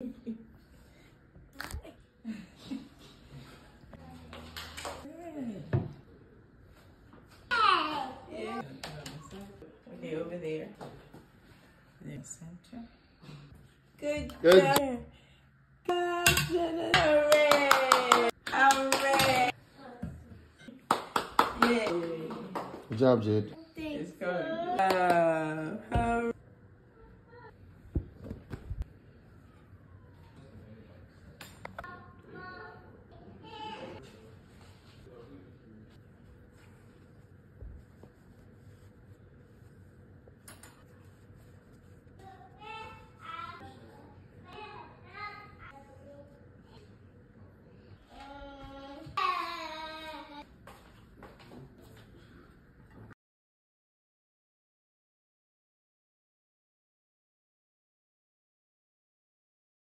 Yeah. Okay, over there. The center. Good. Good. Good. Hooray! Hooray! Yay. Good job, Jade. Thanks. It's good. Uh,